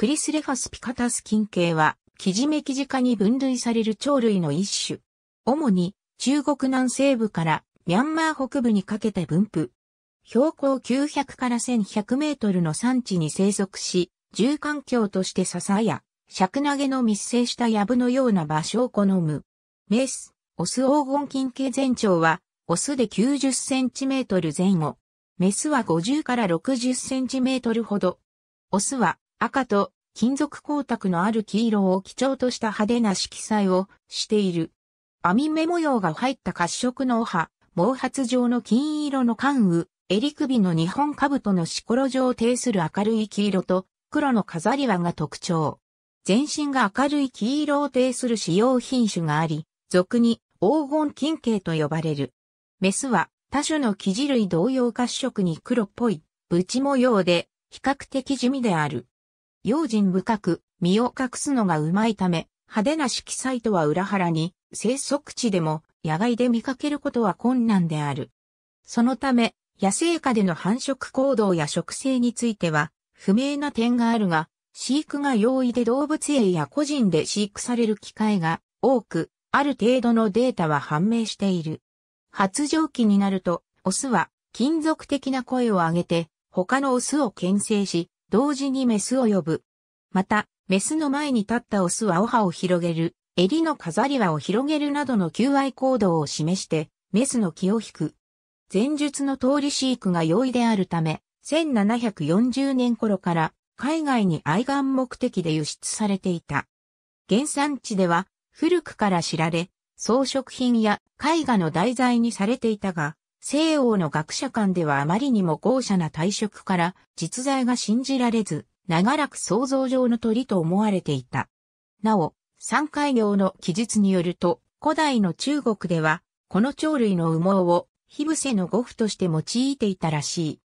クリスレファスピカタス菌系は、キジメキジ科に分類される鳥類の一種。主に中国南西部からミャンマー北部にかけて分布。標高900から1100メートルの山地に生息し、住環境として笹や尺投げの密生した藪のような場所を好む。メス、オス黄金金系全長は、オスで90センチメートル前後。メスは50から60センチメートルほど。オスは赤と金属光沢のある黄色を基調とした派手な色彩をしている。網目模様が入った褐色の尾葉、毛髪状の金色の関羽、襟首の日本兜のシコロ状を呈する明るい黄色と黒の飾り輪が特徴。全身が明るい黄色を呈する使用品種があり、俗に黄金金系と呼ばれる。メスは他種の生地類同様褐色に黒っぽい、ブチ模様で比較的地味である。用心深く身を隠すのがうまいため、派手な色彩とは裏腹に、生息地でも野外で見かけることは困難である。そのため、野生下での繁殖行動や食性については、不明な点があるが、飼育が容易で動物園や個人で飼育される機会が多く、ある程度のデータは判明している。発情期になると、オスは金属的な声を上げて、他のオスを牽制し、同時にメスを呼ぶ。また、メスの前に立ったオスはオハを広げる、襟の飾り輪を広げるなどの求愛行動を示して、メスの気を引く。前述の通り飼育が容易であるため、1740年頃から海外に愛玩目的で輸出されていた。原産地では古くから知られ、装飾品や絵画の題材にされていたが、西欧の学者間ではあまりにも豪奢な体色から実在が信じられず、長らく想像上の鳥と思われていた。なお、三海行の記述によると、古代の中国では、この鳥類の羽毛を、火伏せの呉服として用いていたらしい。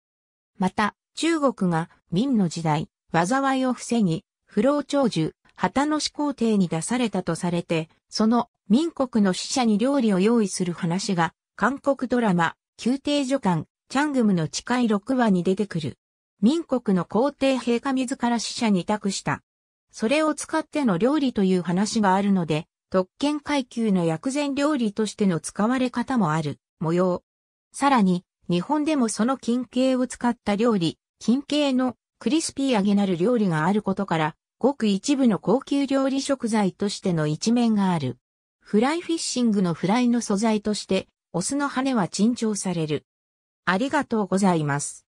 また、中国が明の時代、災いを防ぎ、不老長寿、旗の始皇帝に出されたとされて、その民国の使者に料理を用意する話が、韓国ドラマ、宮廷女官、チャングムの近い6話に出てくる。民国の皇帝陛下自ら死者に託した。それを使っての料理という話があるので、特権階級の薬膳料理としての使われ方もある、模様。さらに、日本でもその金系を使った料理、金系のクリスピー揚げなる料理があることから、ごく一部の高級料理食材としての一面がある。フライフィッシングのフライの素材として、オスの羽は珍重される。ありがとうございます。